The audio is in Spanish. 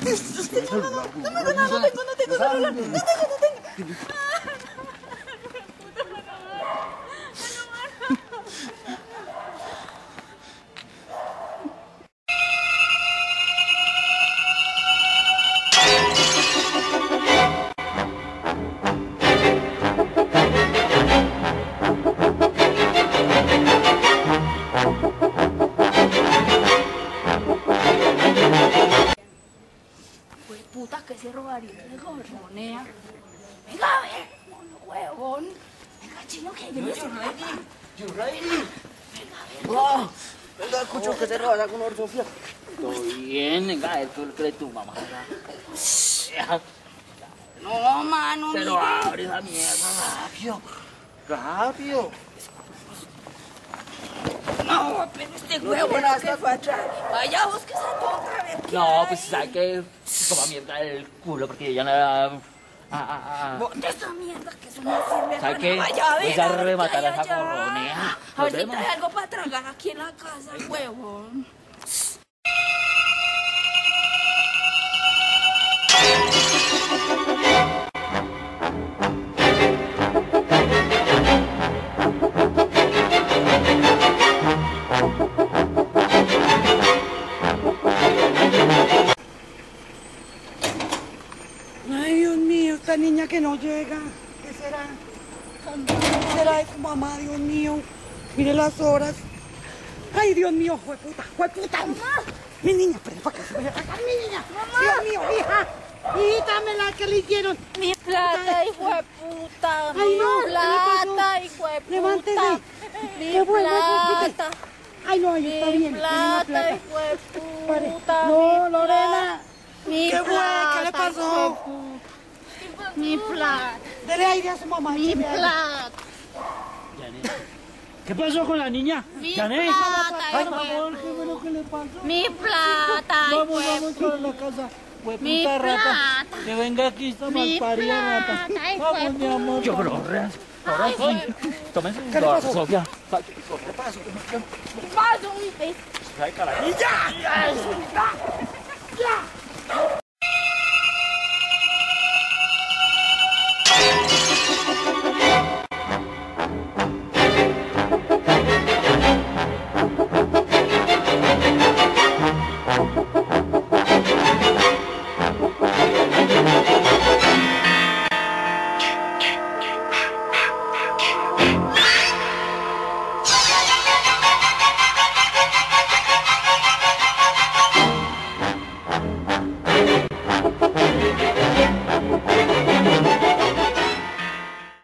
Tunggu, tunggu, tunggu, tunggu, tunggu, tunggu, tunggu, tunggu, tunggu, tunggu, tunggu, tunggu, tunggu, se robaría de gorgonea. Venga a ver, mono huevón. Venga, chino, que yo no sé. You ready? Wow. Venga, escucho que te robas con una Sofía. Todo bien, venga, esto es lo que le tu mamá. No, mano, Pero mire. abre esa mierda rápido. Rápido. No, pero este huevo no que fue atrás. Vaya, busque esa tonta a ver qué No, hay. pues sabe que toma mierda del culo porque ella no era. Ah, ah, ah. Bote esa mierda que eso no sirve ¿Sabe para qué? nada. Vaya a ver. Voy a rematar hay a esa allá. gorronea. A ver si trae algo para tragar aquí en la casa, el huevón. Esta niña que no llega. ¿Qué será? ¿Qué será de su mamá, Dios mío? Mire las horas. Ay, Dios mío, fue puta, fue puta. Mi niña, pero para que se vaya a sacar mi niña. Dios mío, hija. Hijita, me la que le hicieron. Mi plata, hijo de puta. Ay, no, plata, hijo de puta. Levántese. Mi Qué bueno, plata. Ay, no, ahí está bien. la plata, hijo de puta. No, Lorena. Mi ¿Qué fue? plata, ¿Qué le pasó? Mi plata, Dele aire a su mamá. mi aire. plata. ¿Qué pasó con la niña? Mi Janet. plata, Ay, por favor, ¿qué fue lo que le pasó? Mi plata, Vamos, vamos la casa. Mi rata. plata. Que venga aquí esta malparida rata. Vamos, mi amor. Yo, pero ahora, sí. Tómense un Sofía.